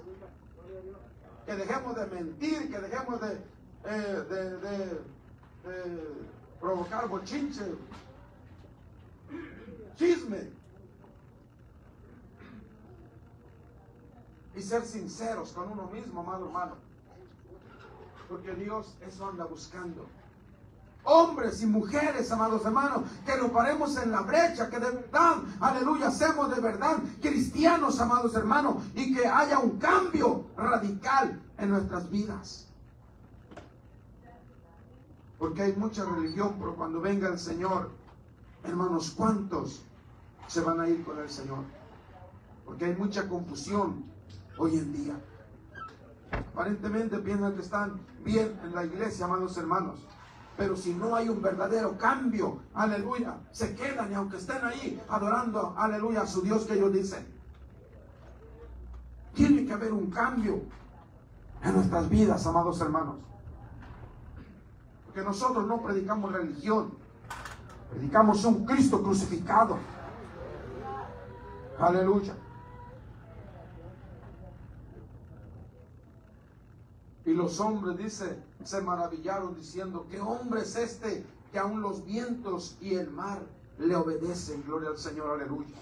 Que dejemos de mentir, que dejemos de, eh, provocar bochinche, chisme. Y ser sinceros con uno mismo, amado hermano. Porque Dios eso anda buscando. Hombres y mujeres, amados hermanos, que lo paremos en la brecha, que de verdad, aleluya, seamos de verdad cristianos, amados hermanos, y que haya un cambio radical en nuestras vidas. Porque hay mucha religión, pero cuando venga el Señor, hermanos, ¿cuántos se van a ir con el Señor? Porque hay mucha confusión hoy en día. Aparentemente piensan que están bien en la iglesia, amados hermanos. Pero si no hay un verdadero cambio, aleluya, se quedan y aunque estén ahí adorando, aleluya, a su Dios que ellos dicen. Tiene que haber un cambio en nuestras vidas, amados hermanos. Porque nosotros no predicamos religión, predicamos un Cristo crucificado. Aleluya. Y los hombres, dice, se maravillaron diciendo, ¿qué hombre es este que aún los vientos y el mar le obedecen? Gloria al Señor, aleluya.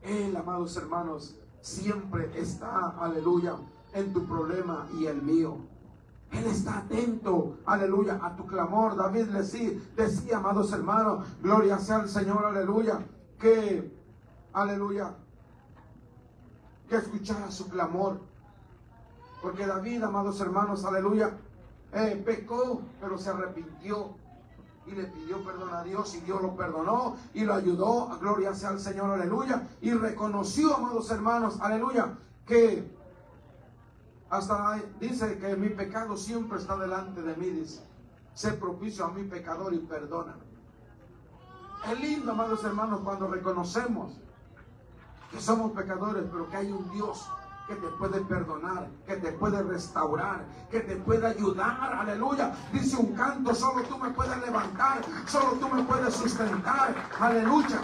Él, amados hermanos, siempre está, aleluya, en tu problema y el mío. Él está atento, aleluya, a tu clamor. David decía, decía, amados hermanos, gloria sea al Señor, aleluya, que, aleluya, que escuchara su clamor. Porque David, amados hermanos, aleluya, eh, pecó, pero se arrepintió y le pidió perdón a Dios y Dios lo perdonó y lo ayudó. Gloria sea al Señor, aleluya. Y reconoció, amados hermanos, aleluya, que hasta dice que mi pecado siempre está delante de mí, dice. Sé propicio a mi pecador y perdona. Es lindo, amados hermanos, cuando reconocemos que somos pecadores, pero que hay un Dios que te puede perdonar, que te puede restaurar, que te puede ayudar, aleluya. Dice un canto, solo tú me puedes levantar, solo tú me puedes sustentar, aleluya.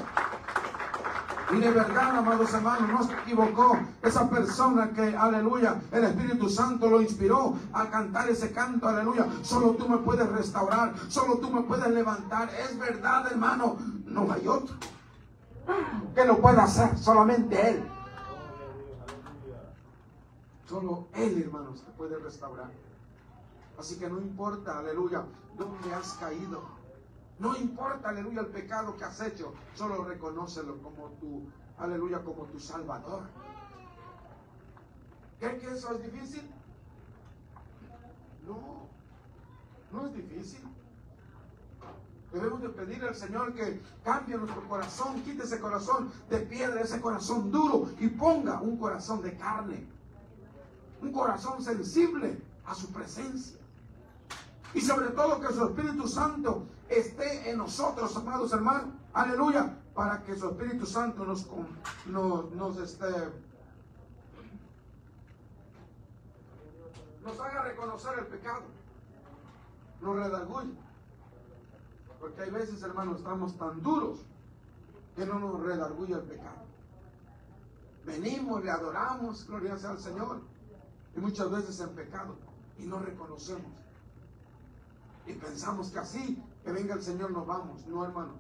Y de verdad, amados hermanos, no se equivocó esa persona que, aleluya, el Espíritu Santo lo inspiró a cantar ese canto, aleluya. Solo tú me puedes restaurar, solo tú me puedes levantar. Es verdad, hermano, no hay otro que lo pueda hacer, solamente Él. Solo Él, hermanos, te puede restaurar. Así que no importa, aleluya, dónde has caído. No importa, aleluya, el pecado que has hecho. Solo reconócelo como tu, aleluya, como tu Salvador. ¿Cree que eso es difícil? No, no es difícil. Debemos de pedirle al Señor que cambie nuestro corazón, quite ese corazón de piedra, ese corazón duro y ponga un corazón de carne un corazón sensible a su presencia. Y sobre todo que su Espíritu Santo esté en nosotros, amados hermanos. Aleluya. Para que su Espíritu Santo nos, nos, nos, este, nos haga reconocer el pecado. Nos redarguye. Porque hay veces, hermanos, estamos tan duros que no nos redarguye el pecado. Venimos, le adoramos, gloria sea al Señor. Y muchas veces en pecado. y no reconocemos. Y pensamos que así, que venga el Señor, nos vamos. No, hermano.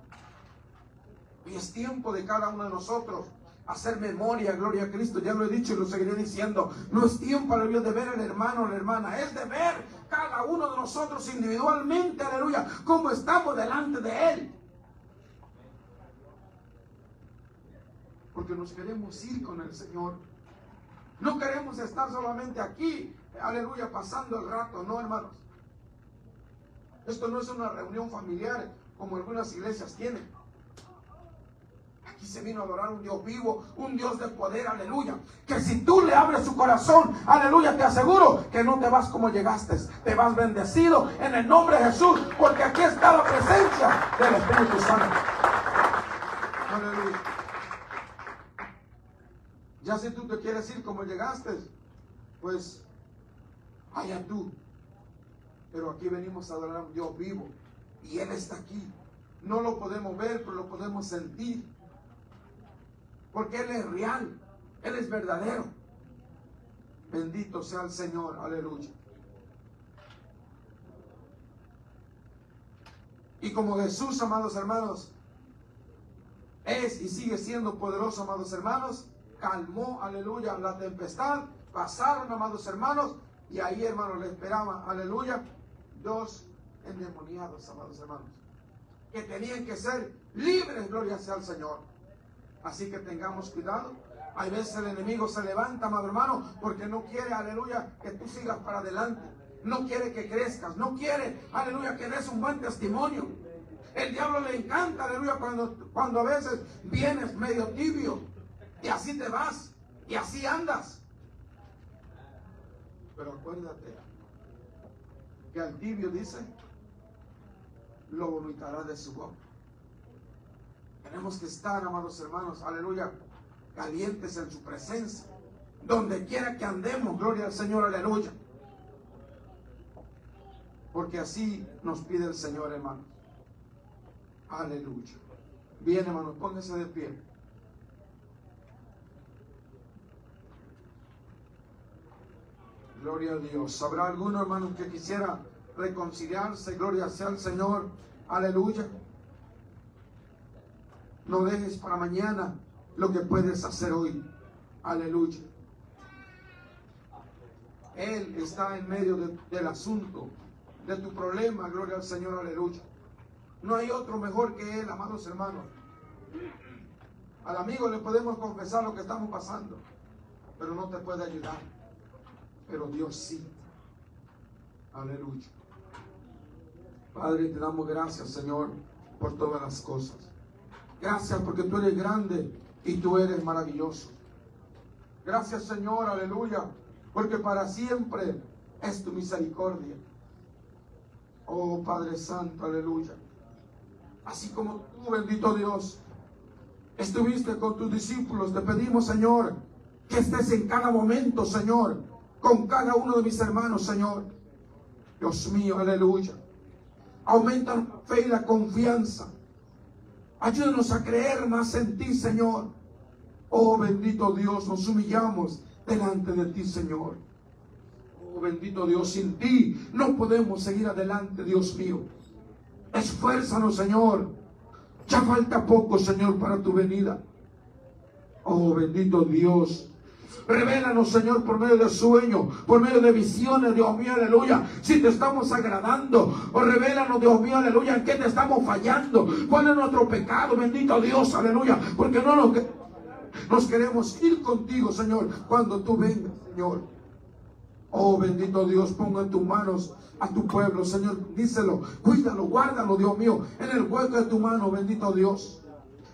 Y es tiempo de cada uno de nosotros hacer memoria, gloria a Cristo. Ya lo he dicho y lo seguiré diciendo. No es tiempo, aleluya, de ver al hermano o la hermana. Es de ver cada uno de nosotros individualmente, aleluya, cómo estamos delante de Él. Porque nos queremos ir con el Señor. No queremos estar solamente aquí, aleluya, pasando el rato, no, hermanos. Esto no es una reunión familiar como algunas iglesias tienen. Aquí se vino a adorar un Dios vivo, un Dios de poder, aleluya. Que si tú le abres su corazón, aleluya, te aseguro que no te vas como llegaste. Te vas bendecido en el nombre de Jesús, porque aquí está la presencia del Espíritu Santo. Aleluya. Ya si tú te quieres ir como llegaste, pues allá tú. Pero aquí venimos a adorar a un Dios vivo. Y Él está aquí. No lo podemos ver, pero lo podemos sentir. Porque Él es real. Él es verdadero. Bendito sea el Señor. Aleluya. Y como Jesús, amados hermanos, es y sigue siendo poderoso, amados hermanos, calmó, aleluya, la tempestad. Pasaron, amados hermanos, y ahí, hermanos, le esperaban, aleluya, dos endemoniados, amados hermanos, que tenían que ser libres, gloria sea al Señor. Así que tengamos cuidado. Hay veces el enemigo se levanta, amado hermano, porque no quiere, aleluya, que tú sigas para adelante. No quiere que crezcas. No quiere, aleluya, que des un buen testimonio. El diablo le encanta, aleluya, cuando, cuando a veces vienes medio tibio. Y así te vas. Y así andas. Pero acuérdate que al tibio dice, lo vomitará de su boca. Tenemos que estar, amados hermanos, aleluya, calientes en su presencia. Donde quiera que andemos, gloria al Señor, aleluya. Porque así nos pide el Señor, hermano. Aleluya. Bien, hermanos, pónganse de pie. Gloria a Dios. ¿Habrá alguno, hermano, que quisiera reconciliarse? Gloria sea al Señor. Aleluya. No dejes para mañana lo que puedes hacer hoy. Aleluya. Él está en medio de- del asunto, de tu problema. Gloria al Señor. Aleluya. No hay otro mejor que Él, amados hermanos. Al amigo le podemos confesar lo que estamos pasando, pero no te puede ayudar. Pero Dios sí. Aleluya. Padre, te damos gracias, Señor, por todas las cosas. Gracias porque tú eres grande y tú eres maravilloso. Gracias, Señor, aleluya, porque para siempre es tu misericordia. Oh Padre Santo, aleluya. Así como tú, bendito Dios, estuviste con tus discípulos, te pedimos, Señor, que estés en cada momento, Señor, con cada uno de mis hermanos, Señor. Dios mío, aleluya. Aumenta la fe y la confianza. Ayúdanos a creer más en ti, Señor. Oh bendito Dios, nos humillamos delante de ti, Señor. Oh bendito Dios, sin ti no podemos seguir adelante, Dios mío. Esfuérzanos, Señor. Ya falta poco, Señor, para tu venida. Oh bendito Dios. Revélanos, Señor, por medio de sueños, por medio de visiones, Dios mío, aleluya. Si te estamos agradando, o revélanos, Dios mío, aleluya, en qué te estamos fallando. ¿Cuál es nuestro pecado, bendito Dios, aleluya? Porque no nos, nos queremos ir contigo, Señor, cuando tú vengas, Señor. Oh, bendito Dios, ponga en tus manos a tu pueblo, Señor. Díselo, cuídalo, guárdalo, Dios mío, en el hueco de tu mano, bendito Dios.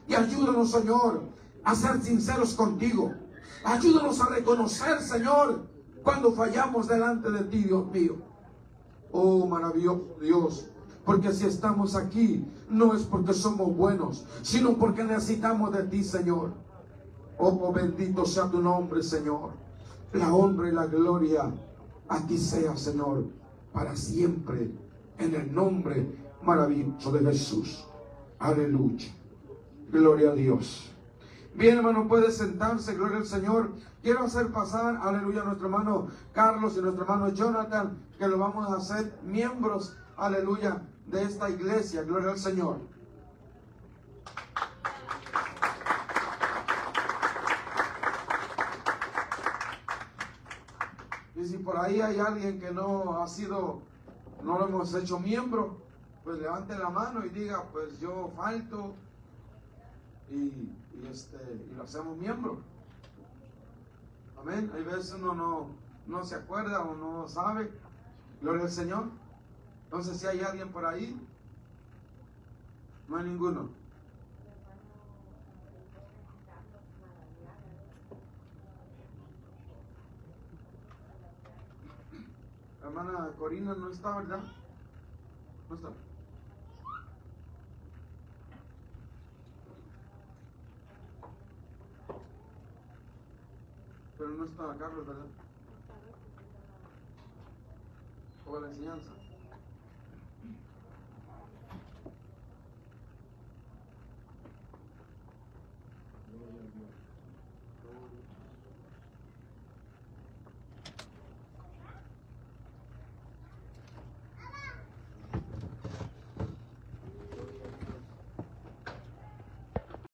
Y ayúdanos, Señor, a ser sinceros contigo. Ayúdanos a reconocer, Señor, cuando fallamos delante de ti, Dios mío. Oh, maravilloso Dios. Porque si estamos aquí, no es porque somos buenos, sino porque necesitamos de ti, Señor. Oh, bendito sea tu nombre, Señor. La honra y la gloria a ti sea, Señor, para siempre, en el nombre maravilloso de Jesús. Aleluya. Gloria a Dios. Bien, hermano, puede sentarse, gloria al Señor. Quiero hacer pasar, aleluya, a nuestro hermano Carlos y nuestro hermano Jonathan, que lo vamos a hacer miembros, aleluya, de esta iglesia, gloria al Señor. Y si por ahí hay alguien que no ha sido, no lo hemos hecho miembro, pues levante la mano y diga, pues yo falto y, y, este, y lo hacemos miembro. Amén. Hay veces uno no, no se acuerda o no sabe. Gloria al Señor. Entonces, si hay alguien por ahí, no hay ninguno. La hermana Corina no está, ¿verdad? No está. Pero no está Carlos, ¿verdad? O la enseñanza.